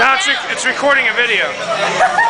it's, re it's recording a video.